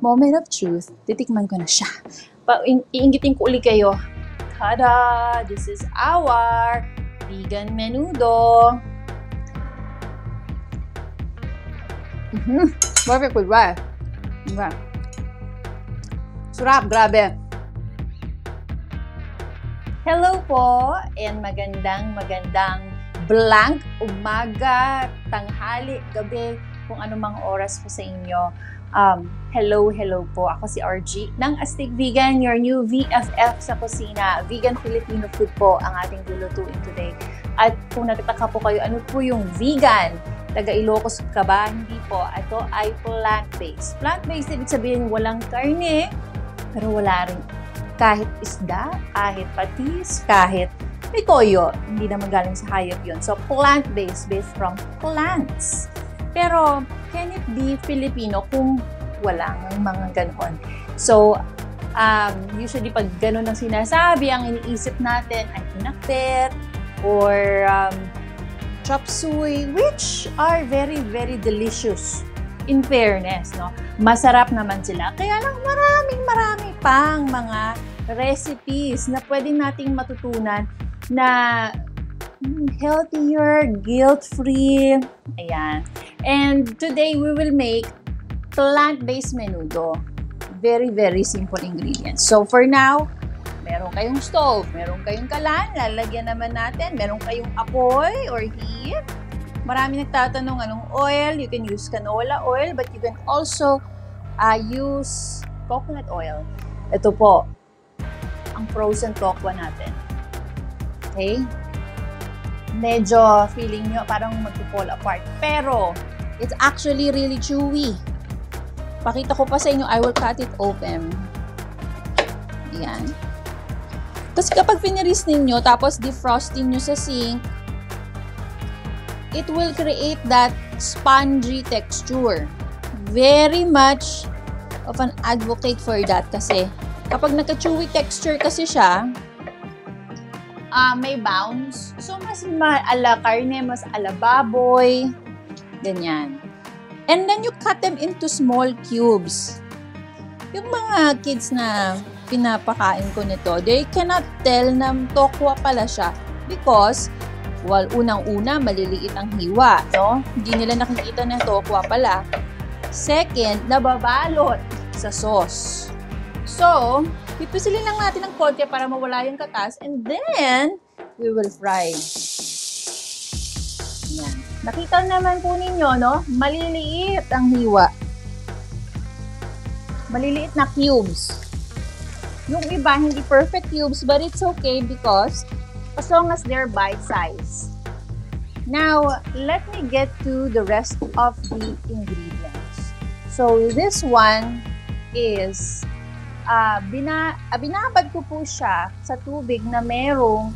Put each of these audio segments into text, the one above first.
moment of truth, titikman ko na siya. Pa iingitin ko uli kayo. Tada! This is our vegan menudo. Mm-hmm. Perfect with rice. Okay. Sarap, grabe. Hello po and magandang magandang blank umaga, tanghali, gabi, kung anumang oras po sa inyo. Um, hello, hello po. Ako si RG ng Astig Vegan, your new VFF sa kusina. Vegan Filipino food po ang ating lulutuin today. At kung nagtataka po kayo, ano po yung vegan? Taga Ilocos ka ba? Hindi po. Ito ay plant-based. Plant-based, ibig sabihin walang karne, pero wala rin kahit isda, kahit patis, kahit may toyo. Hindi naman galing sa hayop yun. So, plant-based, based from plants. Pero, can it be Filipino kung wala ng mga ganon? So, um, usually pag ganon ang sinasabi, ang iniisip natin ay pinakbet or um, chop suey, which are very, very delicious in fairness, no? Masarap naman sila. Kaya lang maraming marami pang mga recipes na pwede nating matutunan na healthier, guilt-free. Ayan. And today we will make plant-based menudo. Very, very simple ingredients. So for now, meron kayong stove, meron kayong kalan, lalagyan naman natin, meron kayong apoy or heat. Marami nagtatanong anong oil. You can use canola oil, but you can also uh, use coconut oil. Ito po, ang frozen tokwa natin. Okay? Medyo feeling nyo parang mag-fall apart. Pero, it's actually really chewy. Pakita ko pa sa inyo, I will cut it open. Ayan. Kasi kapag finiris ninyo, tapos defrosting nyo sa sink, it will create that spongy texture. Very much of an advocate for that kasi kapag nagka-chewy texture kasi siya, uh, may bounce. So, mas ala karne, mas ala baboy. Ganyan. And then you cut them into small cubes. Yung mga kids na pinapakain ko nito, they cannot tell na tokwa pala siya because well, unang-una, maliliit ang hiwa, no? Hindi nila nakikita na tokwa pala. Second, nababalot sa sauce. So, pipisilin lang natin ng konti para mawala yung katas and then, we will fry. Yan. Nakita naman po ninyo, no? Maliliit ang hiwa. Maliliit na cubes. Yung iba, hindi perfect cubes, but it's okay because as long as they're bite size. Now, let me get to the rest of the ingredients. So, this one is uh, bina, uh, binabad ko po siya sa tubig na merong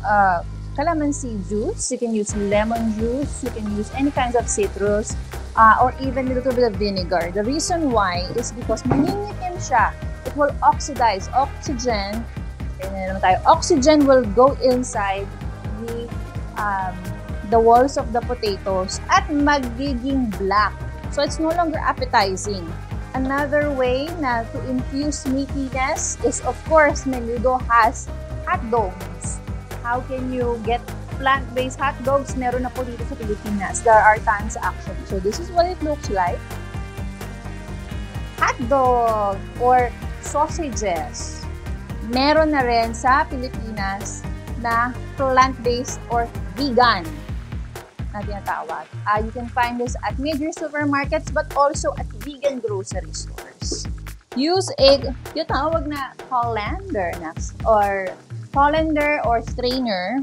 uh, calamansi juice. You can use lemon juice. You can use any kinds of citrus uh, or even a little bit of vinegar. The reason why is because maningitim siya. It will oxidize. Oxygen, naman tayo, oxygen will go inside the, um, the walls of the potatoes at magiging black. So it's no longer appetizing. Another way na to infuse meatiness is of course Menudo has hot dogs. How can you get plant-based hot dogs? Meron na po dito sa Pilipinas. There are tons actually. So this is what it looks like. Hot dog or sausages. Meron na rin sa Pilipinas na plant-based or vegan na tinatawag. Uh, you can find this at major supermarkets but also at vegan grocery stores. Use a, yung tawag na colander na, or colander or strainer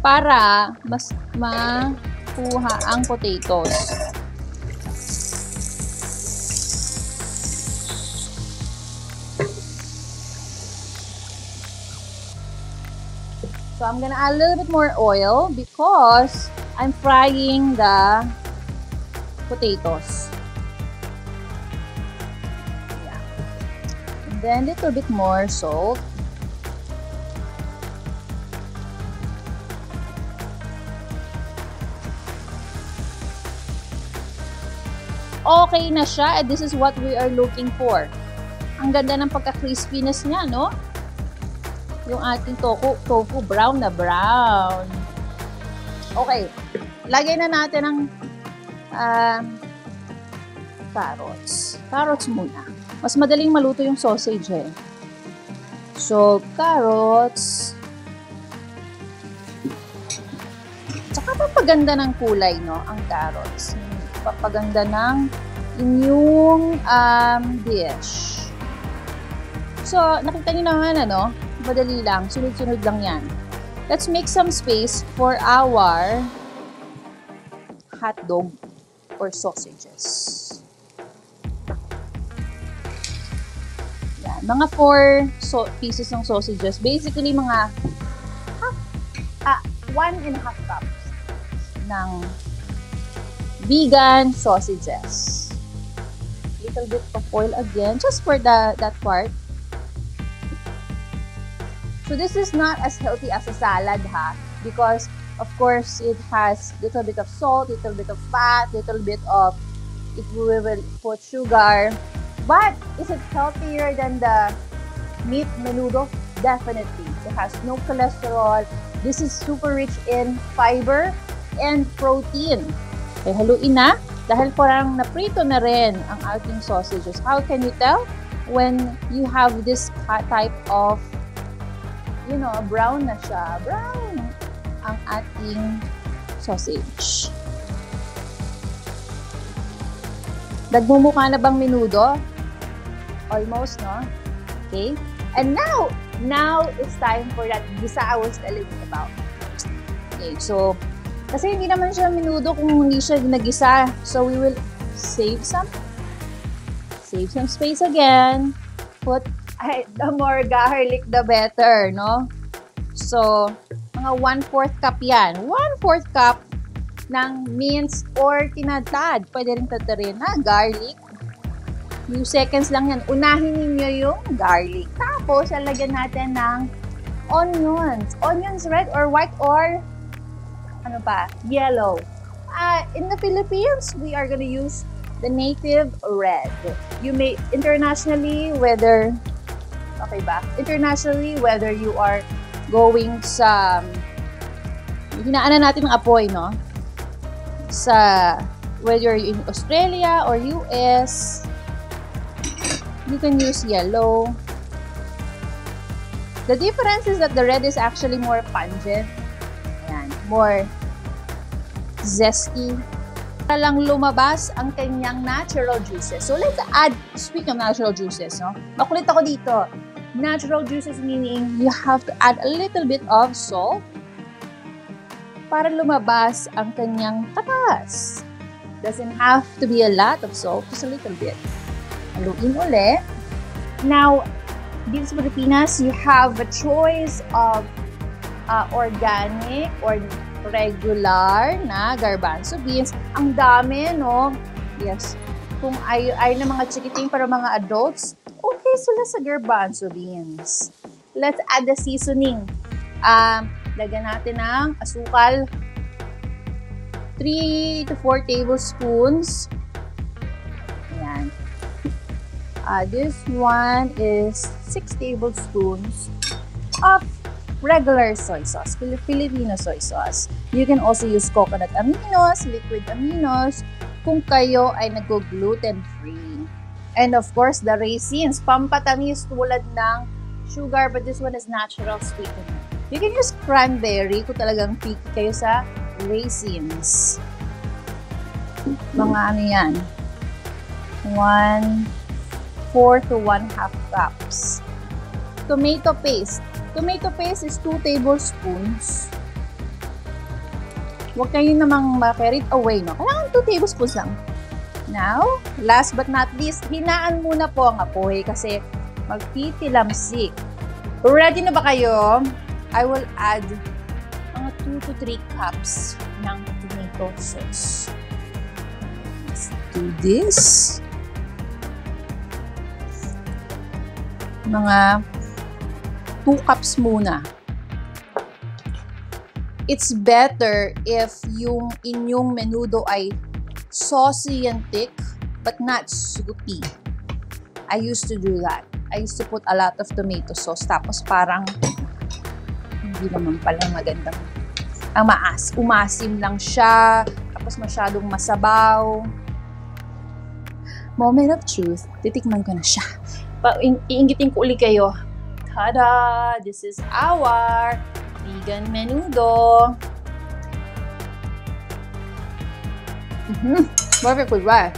para mas makuha ang potatoes. So I'm gonna add a little bit more oil because I'm frying the potatoes. Yeah. And then a little bit more salt. okay na siya and this is what we are looking for. Ang ganda ng pagka-crispiness niya, no? Yung ating tofu, tofu brown na brown. Okay. Lagay na natin ang uh, carrots. Carrots muna. Mas madaling maluto yung sausage eh. So, carrots. Tsaka papaganda ng kulay, no? Ang carrots. Papaganda ng inyong um, dish. So, nakita niyo naman, ano? Madali lang. Sunod-sunod lang yan. Let's make some space for our hot dog or sausages. Yan. Mga four so pieces ng sausages. Basically, mga half, ah, one and a half cups ng vegan sausages. Little bit of oil again, just for the that part. So this is not as healthy as a salad, ha? Because, of course, it has little bit of salt, little bit of fat, little bit of, if we will put sugar. But, is it healthier than the meat menudo? Definitely. It has no cholesterol. This is super rich in fiber and protein. Okay, haluin na. Dahil parang naprito na rin ang ating sausages. How can you tell? When you have this type of you know, brown na siya. Brown ang ating sausage. Nagmumukha na bang minudo? Almost, no? Okay? And now, now it's time for that gisa I was telling you about. Okay, so, kasi hindi naman siya minudo kung hindi siya nagisa. So, we will save some. Save some space again. Put the more garlic, the better, no? So, mga 1-4 cup yan. 1-4 cup ng minced or tinatad. Pwede rin tatarin na garlic. Few seconds lang yan. Unahin ninyo yung garlic. Tapos, lalagyan natin ng onions. Onions red or white or ano pa? Yellow. Uh, in the Philippines, we are gonna use the native red. You may internationally, whether Okay ba? Internationally, whether you are going sa hinaanan natin ng apoy, no? Sa whether you're in Australia or US, you can use yellow. The difference is that the red is actually more pungent. Ayan, more zesty. Para lang lumabas ang kanyang natural juices. So, let's add, speaking of natural juices, no? Makulit ako dito natural juices meaning you have to add a little bit of salt para lumabas ang kanyang tatas. Doesn't have to be a lot of salt, just a little bit. Haluin uli. Now, dito sa Pilipinas, you have a choice of uh, organic or regular na garbanzo beans. Ang dami, no? Yes. Kung ay, ay ng mga chikiting para mga adults, sila sa garbanzo beans. Let's add the seasoning. Um, lagyan natin ng asukal. 3 to 4 tablespoons. Ayan. Uh, this one is 6 tablespoons of regular soy sauce, Filipino soy sauce. You can also use coconut aminos, liquid aminos, kung kayo ay nag-gluten free. And of course, the raisins, pampatamis tulad ng sugar, but this one is natural sweetener. You can use cranberry kung talagang picky kayo sa raisins. Mga ano yan, 1, 4 to 1 half cups. Tomato paste. Tomato paste is 2 tablespoons. Huwag kayo namang ma-carry away, no? Kailangan 2 tablespoons lang. Now, last but not least, hinaan muna po ang apoy kasi magtitilamsik. Ready na ba kayo? I will add mga 2 to 3 cups ng tomato sauce. Let's do this. Mga 2 cups muna. It's better if yung inyong menudo ay saucy and thick but not soupy. I used to do that. I used to put a lot of tomato sauce tapos parang hindi naman pala magandang ang maas. Umasim lang siya, tapos masyadong masabaw. Moment of truth, titikman ko na siya. Pa in- iingitin ko uli kayo. Tada! This is our vegan menudo. Mm-hmm. Perfect with rice.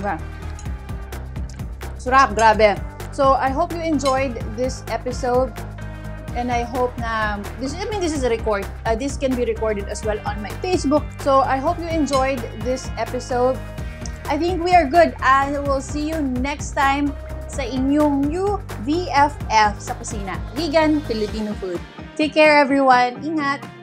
Okay. Sarap, grabe. So, I hope you enjoyed this episode. And I hope na this I mean this is a record. Uh, this can be recorded as well on my Facebook. So I hope you enjoyed this episode. I think we are good and we'll see you next time sa inyong new VFF sa kusina. Vegan Filipino food. Take care everyone. Ingat.